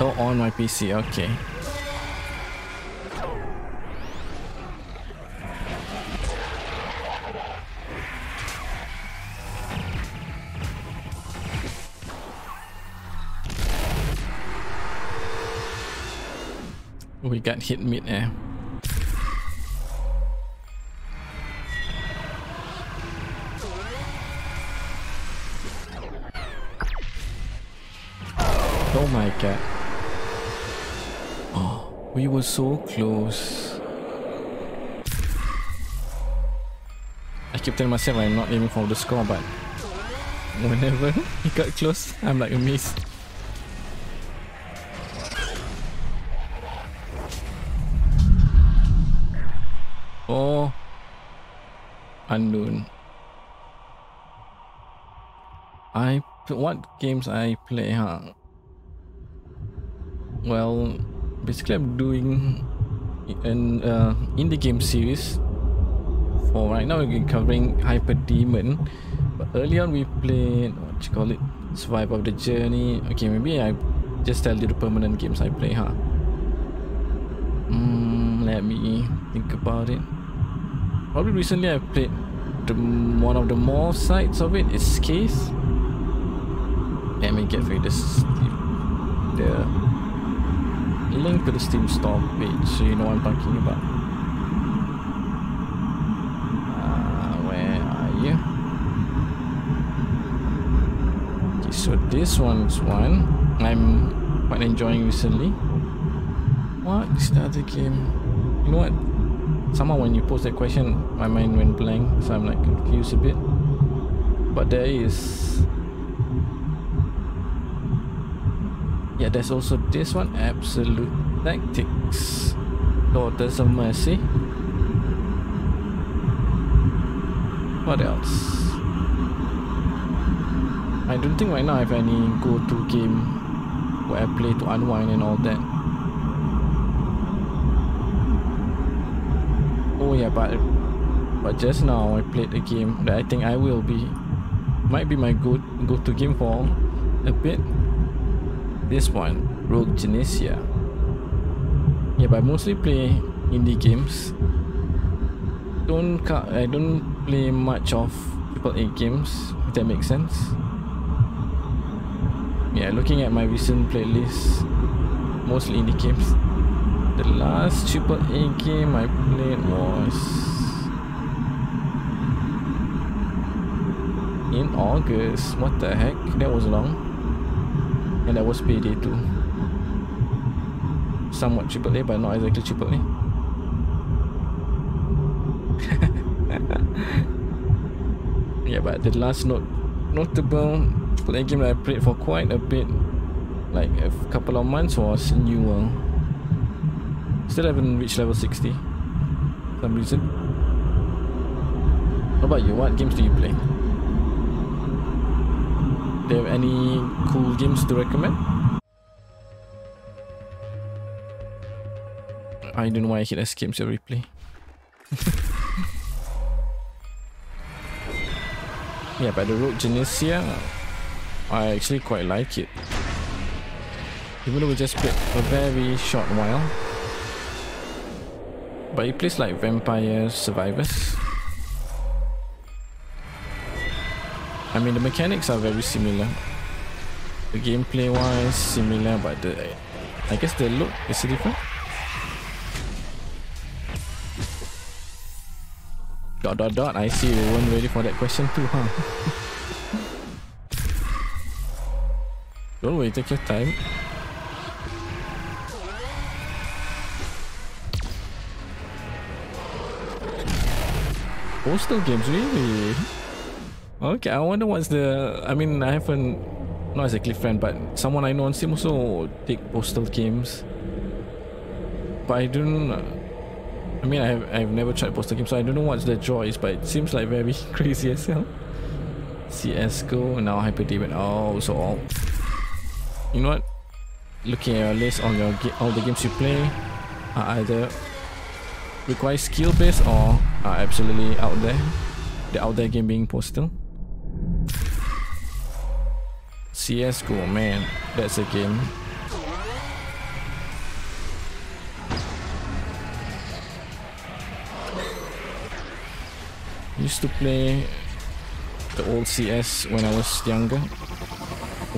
Oh, on my PC, okay. We got hit mid-air. Eh. Oh my god. We were so close. I keep telling myself I'm not aiming for the score, but whenever he got close, I'm like a miss. Oh, unknown. I what games I play, huh? Well, basically I'm doing an uh, indie game series. For right now, we're covering Hyper Demon. But earlier on, we played what you call it, Survive of the Journey. Okay, maybe I just tell you the permanent games I play, huh? Mm, let me think about it. Probably recently I played the one of the more sides of it is Case. Let me get of this the link to the Steam store page so you know what I'm talking about. Uh, where are you? Okay, so this one's one I'm quite enjoying recently. What is the other game? You know what? Somehow when you post that question, my mind went blank, so I'm like confused a bit. But there is Yeah, there's also this one, Absolute Tactics. Daughters of Mercy. What else? I don't think right now I have any go-to game where I play to unwind and all that. Oh yeah, but but just now I played a game that I think I will be might be my good go-to game for a bit this one, Rogue Genesia. Yeah, but I mostly play indie games. Don't I don't play much of triple A games. If that makes sense. Yeah, looking at my recent playlist, mostly indie games. The last triple A game I played was in August. What the heck? That was long. And that was Payday 2. Somewhat A, but not exactly A. yeah, but the last note notable A game that I played for quite a bit, like a couple of months, was New World. Still haven't reached level 60. For some reason. What about you? What games do you play? Have any cool games to recommend? I don't know why I hit escape to replay. yeah, but the Rogue Genesia, I actually quite like it. Even though we just played a very short while. But it plays like Vampire Survivors. I mean, the mechanics are very similar. The gameplay wise, similar, but the I guess the look is different. Dot dot dot. I see you weren't ready for that question too, huh? Don't worry, take your time. Postal games, really? Okay, I wonder what's the. I mean, I haven't. Not exactly friend, but someone I know on Steam also take postal games. But I don't. I mean, I have, I've never tried postal games, so I don't know what's the draw is, but it seems like very crazy as hell. CSGO, now Hyper Demon. Oh, so all. You know what? Looking at your list, all, your all the games you play are either require skill based or are absolutely out there. The out there game being postal. CSGO, man, that's a game. Used to play the old CS when I was younger.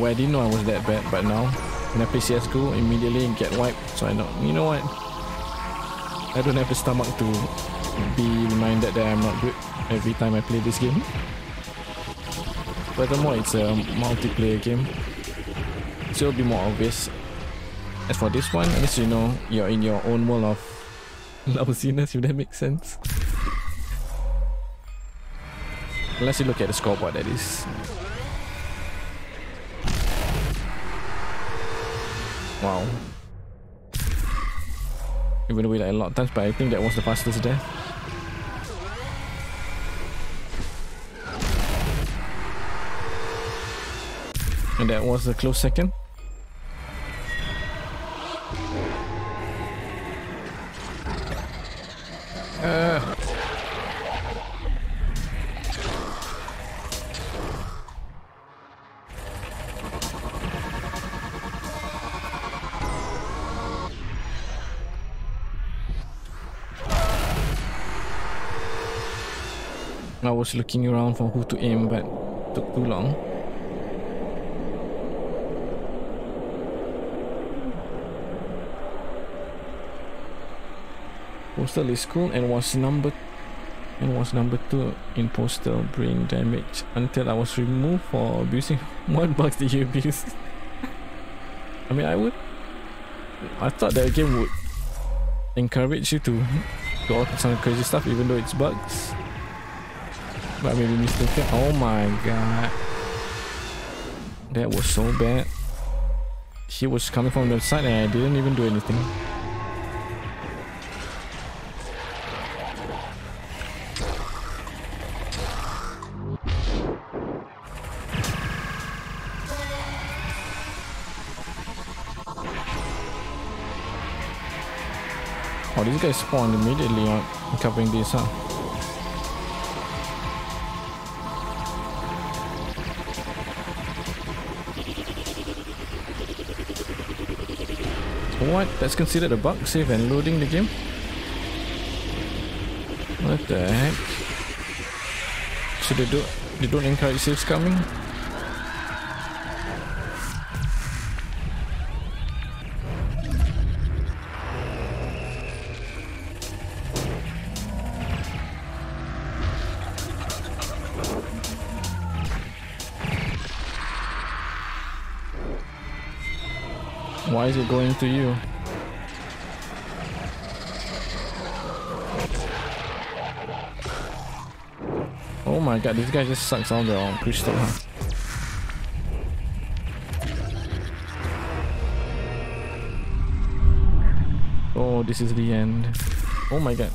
Where I didn't know I was that bad, but now when I play CSGO, immediately get wiped. So I know, you know what? I don't have the stomach to be reminded that I'm not good every time I play this game. Furthermore, it's a multiplayer game, so it'll be more obvious. As for this one, at least you know you're in your own world of lousiness, if that makes sense. Unless you look at the scoreboard, that is. Wow. Even though we like a lot of times, but I think that was the fastest death. And that was a close second. Uh. I was looking around for who to aim but took too long. Postal is cool and was number and was number two in postal brain damage until I was removed for abusing what bugs did you abuse? I mean I would I thought that game would encourage you to do all some crazy stuff even though it's bugs. But maybe mistaken. Oh my god. That was so bad. He was coming from the side and I didn't even do anything. Oh, these guys spawned immediately on covering this, huh? What? That's considered a bug save and loading the game? What the heck? So they don't, they don't encourage saves coming? Why is it going to you? Oh my god, this guy just sucks all the um, crystal, huh? Oh, this is the end. Oh my god.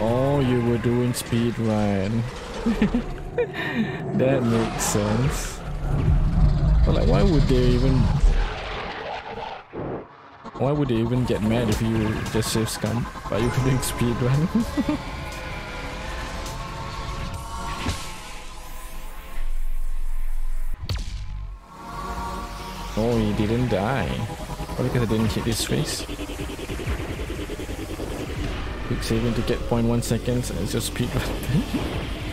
Oh, you were doing speed run. that makes sense. But like, why would they even... Why would they even get mad if you just save scum? But you doing speed run? oh, he didn't die. Probably because I didn't hit his face. Quick saving to get 0.1 seconds and it's just speed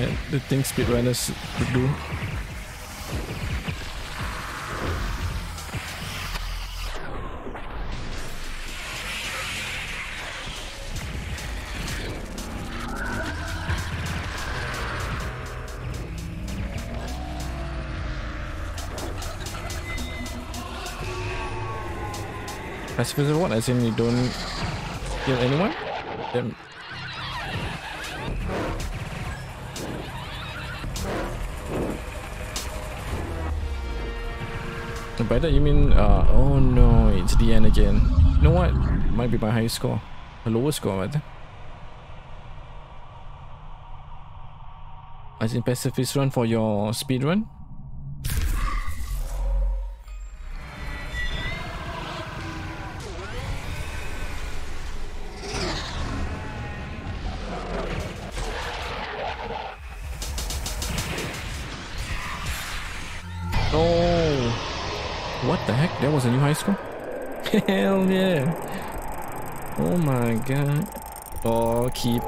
man, the thing speedrunners could do. What? As in you don't kill anyone? Then By that you mean, uh, oh no, it's the end again. You know what? Might be my high score. My lowest score rather. As in pacifist run for your speed run?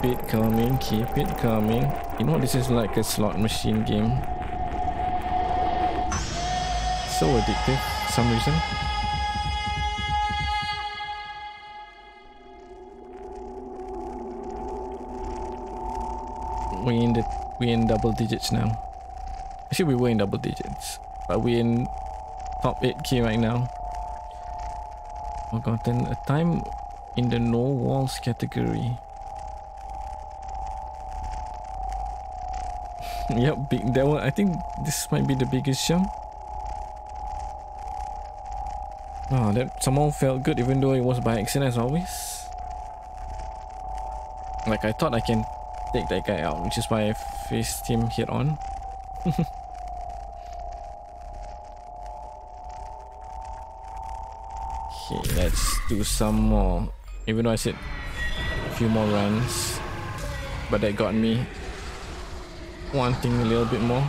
It coming, keep it coming. You know, this is like a slot machine game. So addictive for some reason. We in the we in double digits now. Actually, we were in double digits, but we in top 8k right now. Forgotten a time in the no walls category. yep, big that one. I think this might be the biggest jump. Oh, that somehow felt good even though it was by accident as always. Like I thought I can take that guy out, which is why I faced him head on. okay, let's do some more. Even though I said a few more runs, but that got me wanting a little bit more.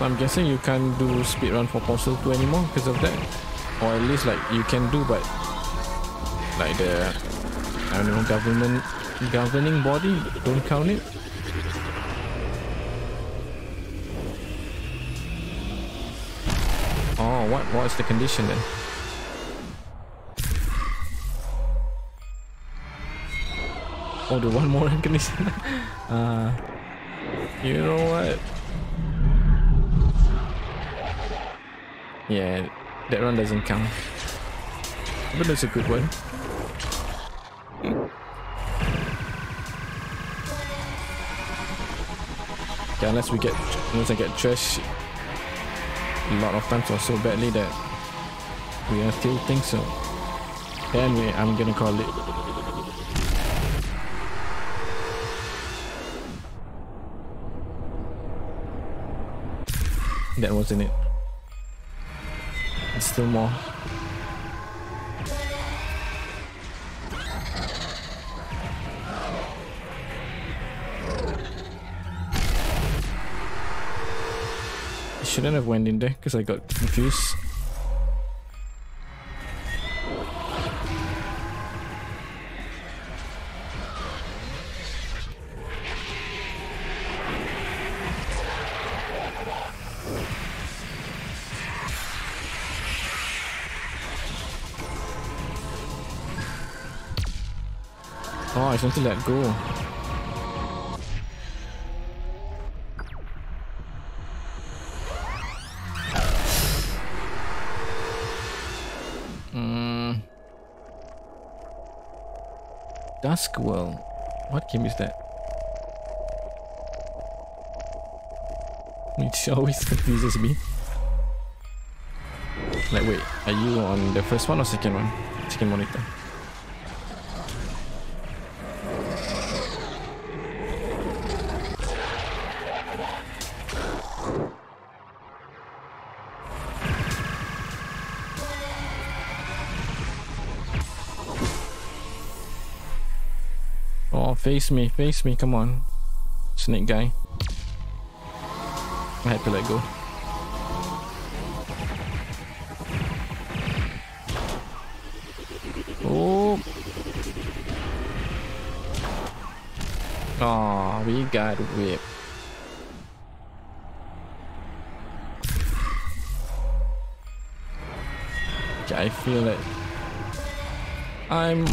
I'm guessing you can't do speedrun for Postal 2 anymore because of that. Or at least like you can do but like the I don't know government governing body don't count it. Oh what what's the condition then? Oh the one more condition. uh you know what? Yeah, that one doesn't count. But that's a good one. Okay, unless we get unless I get trashed a lot of times or so badly that we are still think so. Anyway, I'm gonna call it. That wasn't it It's still more. Shouldn't have went in there because I got confused. Oh, I want to let go. Duskwell. What game is that? It always confuses me. Like wait, are you on the first one or second one? Second monitor. Face me, face me, come on. Snake guy. I had to let go. Oh. Oh, we got whipped. I feel it. I'm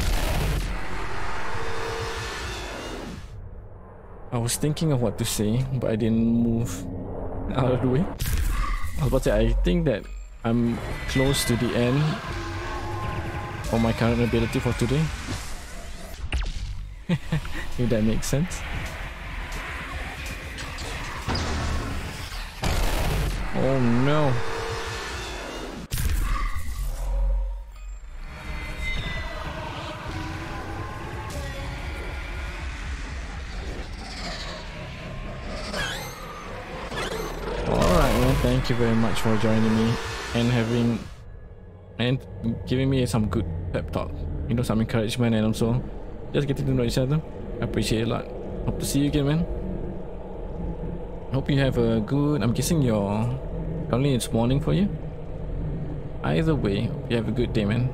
I was thinking of what to say, but I didn't move out of the way. I was about to say, I think that I'm close to the end of my current ability for today. if that makes sense. Oh no. Thank you very much for joining me and having and giving me some good pep talk you know some encouragement and also Just getting to know each other. I appreciate it a lot. Hope to see you again, man. Hope you have a good. I'm guessing you're currently it's morning for you. Either way, you have a good day, man.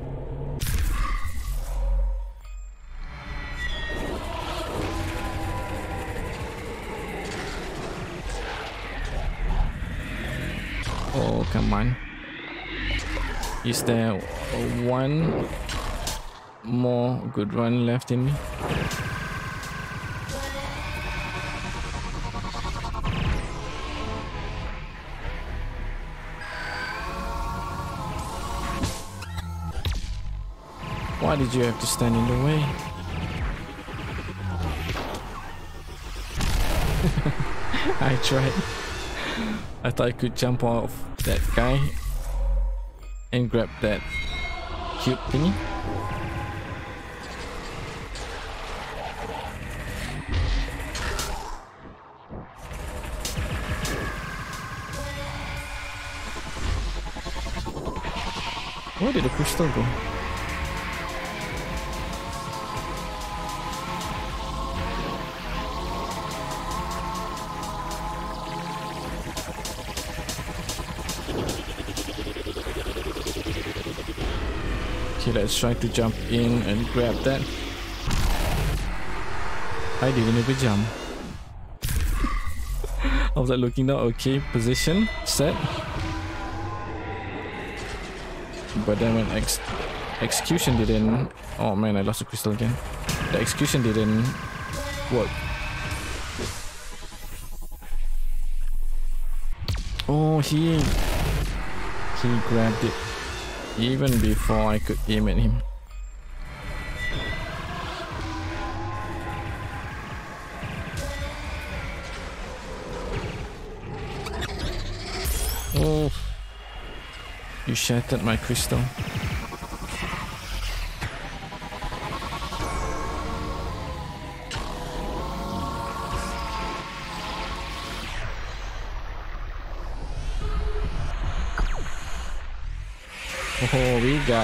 Come on. Is there one more good run left in me? Why did you have to stand in the way? I tried. I thought I could jump off that guy and grab that cube thingy. Where did the crystal go? Let's try to jump in and grab that. I didn't even jump. I was like looking down, okay, position, set. But then when ex execution didn't... Oh man, I lost the crystal again. The execution didn't work. Oh, he... He grabbed it even before I could aim at him. Oh, you shattered my crystal.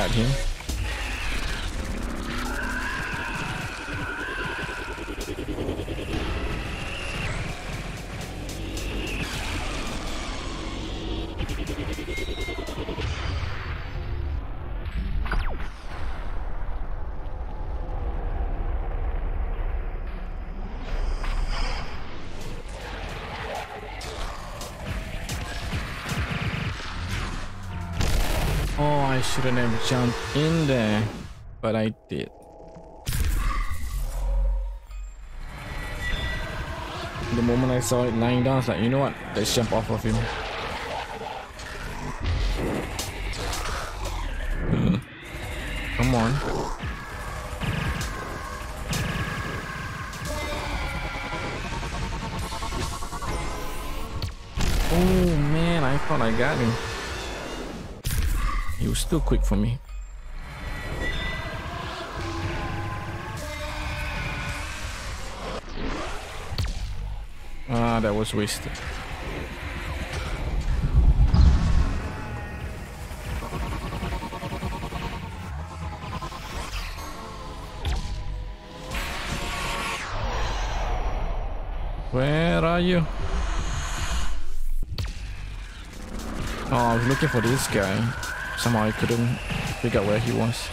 Oh, him. Shouldn't have jumped in there, but I did. The moment I saw it lying down, I was like, you know what? Let's jump off of him. Hmm. Come on. Oh man, I thought I got him. Was still quick for me. Ah, that was wasted. Where are you? Oh, I was looking for this guy. Somehow I couldn't figure out where he was.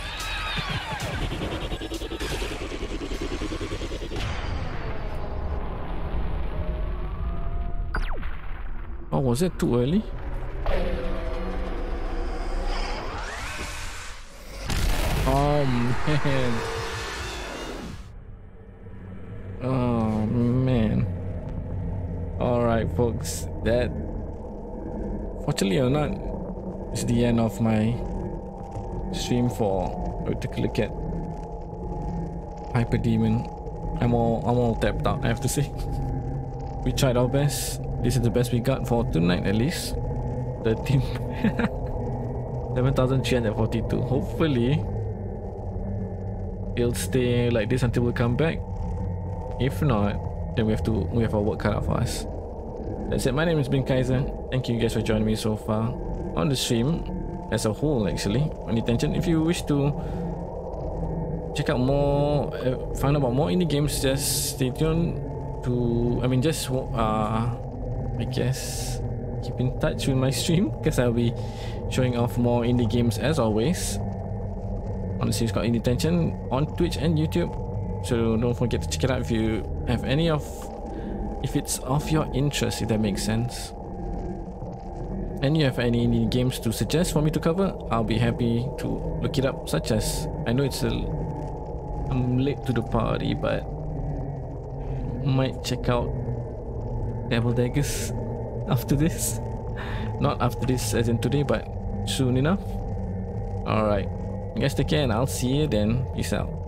Oh, was it too early? Oh man. Oh man. Alright folks, that fortunately or not it's the end of my stream for take a look at Hyper Demon. I'm all I'm all tapped out, I have to say. we tried our best. This is the best we got for tonight at least. The team 7342. Hopefully it'll stay like this until we come back. If not, then we have to we have our work cut out for us. That's it. My name is Ben Qaizher. Thank you guys for joining me so far on the stream as a whole actually on attention if you wish to check out more, uh, find out about more indie games, just stay tuned to. I mean, just uh, I guess keep in touch with my stream because I'll be showing off more indie games as always. Honestly, it's got IndieTention on Twitch and YouTube, so don't forget to check it out if you have any of, if it's of your interest, if that makes sense. And you have any indie games to suggest for me to cover, I'll be happy to look it up. Such as I know it's a I'm late to the party, but might check out Devil Daggers after this. Not after this as in today, but soon enough. Alright. You guys take care and I'll see you then. Peace out.